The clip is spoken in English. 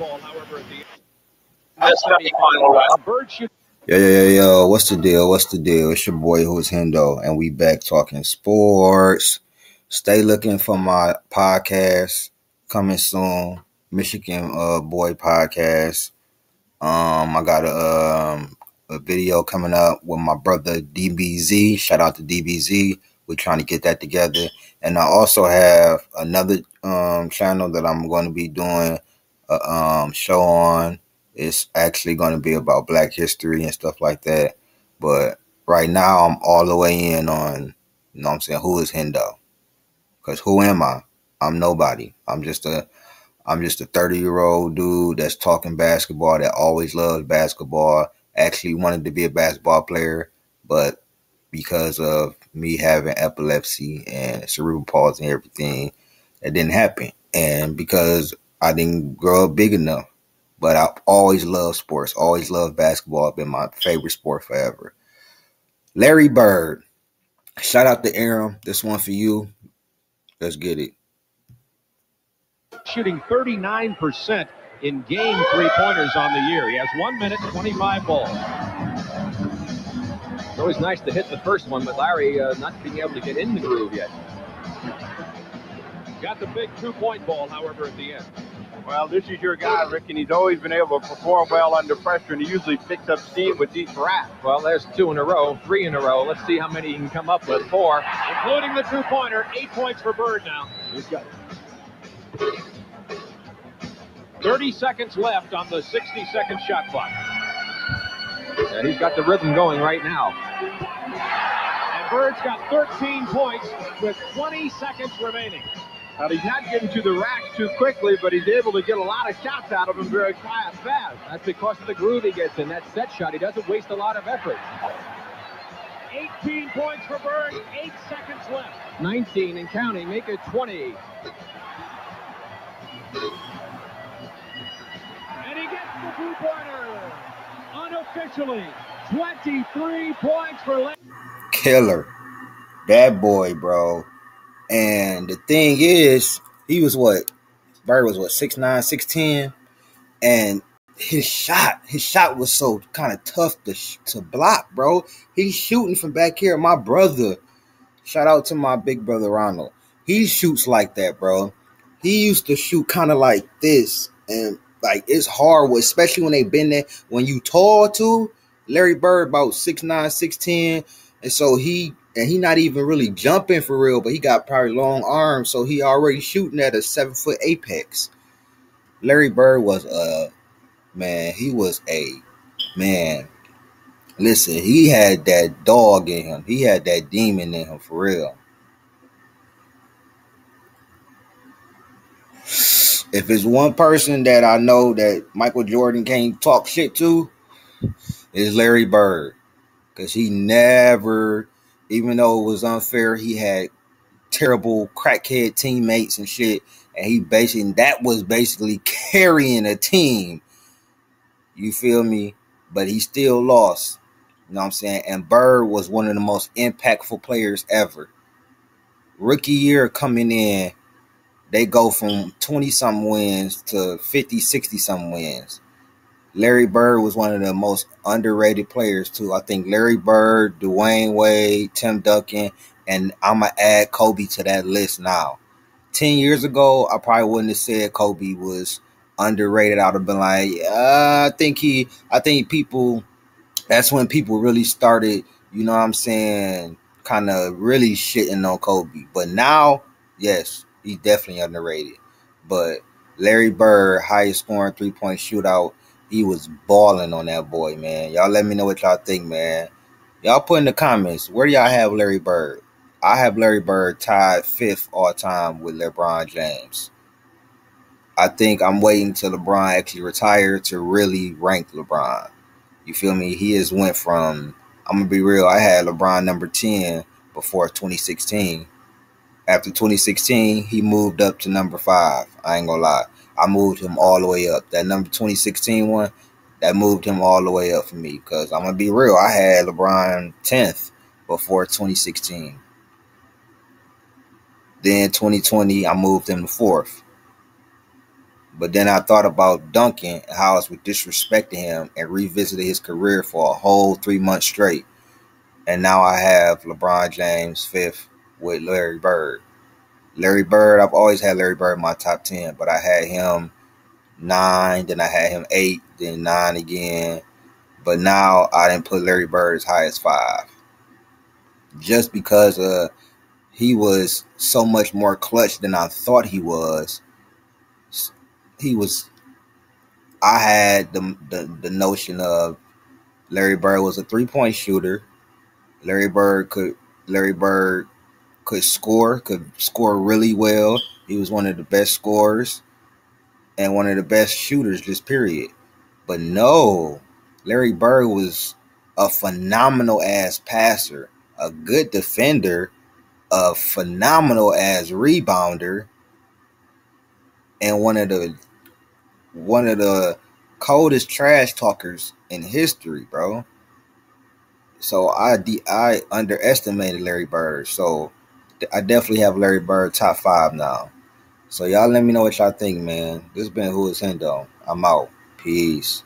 ball, however, at the end. The semifinal round. Bird shoot. Yo, yo, yo, yo, what's the deal? What's the deal? It's your boy who's Hendough, and we back talking sports. Stay looking for my podcast coming soon. Michigan uh boy podcast. Um, I got a um a video coming up with my brother DBZ. Shout out to DBZ. We're trying to get that together. And I also have another um, channel that I'm going to be doing a um, show on. It's actually going to be about Black history and stuff like that. But right now, I'm all the way in on, you know what I'm saying, who is Hendough? Because who am I? I'm nobody. I'm just a I'm just a 30 year old dude that's talking basketball that always loved basketball. Actually wanted to be a basketball player, but because of me having epilepsy and cerebral palsy and everything, it didn't happen. And because I didn't grow up big enough, but I always loved sports, always loved basketball, been my favorite sport forever. Larry Bird, shout out to Aaron. This one for you. Let's get it. Shooting 39% in game three pointers on the year. He has one minute, 25 balls. It's always nice to hit the first one, but Larry uh, not being able to get in the groove yet. Got the big two-point ball, however, at the end. Well, this is your guy, Rick, and he's always been able to perform well under pressure, and he usually picks up steam with each rap. Well, there's two in a row, three in a row. Let's see how many he can come up with. Four. Including the two-pointer, eight points for Bird now. He's got 30 seconds left on the 60-second shot clock. And he's got the rhythm going right now. And Bird's got 13 points with 20 seconds remaining. Now, he's not getting to the rack too quickly, but he's able to get a lot of shots out of him very fast. That's because of the groove he gets in. That set shot, he doesn't waste a lot of effort. 18 points for Bird, eight seconds left. 19 and counting, make it 20. And he gets the two-pointer. Unofficially, 23 points for Larry. Killer. Bad boy, bro. And the thing is, he was what? Bird was what, 6'9, 6'10? And his shot, his shot was so kind of tough to, to block, bro. He's shooting from back here. My brother, shout out to my big brother Ronald. He shoots like that, bro. He used to shoot kind of like this. And like it's hard, especially when they been there. When you tall too, Larry Bird about 6'9, 6'10. And so he and he not even really jumping for real, but he got probably long arms, so he already shooting at a seven foot apex. Larry Bird was a man, he was a man. Listen, he had that dog in him. He had that demon in him for real. If it's one person that I know that Michael Jordan can't talk shit to, is Larry Bird. Cause he never even though it was unfair, he had terrible crackhead teammates and shit. And he basically that was basically carrying a team. You feel me? But he still lost. You know what I'm saying? And Bird was one of the most impactful players ever. Rookie year coming in, they go from 20 some wins to 50, 60 some wins. Larry Bird was one of the most underrated players too. I think Larry Bird, Dwyane Wade, Tim Duncan, and I'm gonna add Kobe to that list now. Ten years ago, I probably wouldn't have said Kobe was underrated. I'd have been like, I think he, I think people. That's when people really started, you know what I'm saying, kind of really shitting on Kobe. But now, yes, he's definitely underrated. But Larry Bird, highest scoring three point shootout he was balling on that boy, man. Y'all let me know what y'all think, man. Y'all put in the comments where do y'all have Larry Bird? I have Larry Bird tied fifth all time with LeBron James. I think I'm waiting till LeBron actually retire to really rank LeBron. You feel me? He has went from I'm gonna be real. I had LeBron number ten before 2016. After 2016, he moved up to number five. I ain't gonna lie. I moved him all the way up. That number 2016 one, that moved him all the way up for me because I'm gonna be real. I had LeBron 10th before 2016. Then 2020, I moved him to fourth. But then I thought about Duncan, how I was disrespecting him and revisited his career for a whole three months straight. And now I have LeBron James fifth with Larry Bird. Larry Bird, I've always had Larry Bird in my top 10, but I had him nine, then I had him eight, then nine again. But now I didn't put Larry Bird as high as five. Just because uh he was so much more clutch than I thought he was. He was I had the the, the notion of Larry Bird was a three-point shooter. Larry Bird could Larry Bird could score, could score really well. He was one of the best scorers and one of the best shooters, just period. But no, Larry Bird was a phenomenal ass passer, a good defender, a phenomenal ass rebounder, and one of the one of the coldest trash talkers in history, bro. So I I underestimated Larry Bird. So I definitely have Larry Bird top five now. So y'all let me know what y'all think, man. This has been Who is Hendough. I'm out. Peace.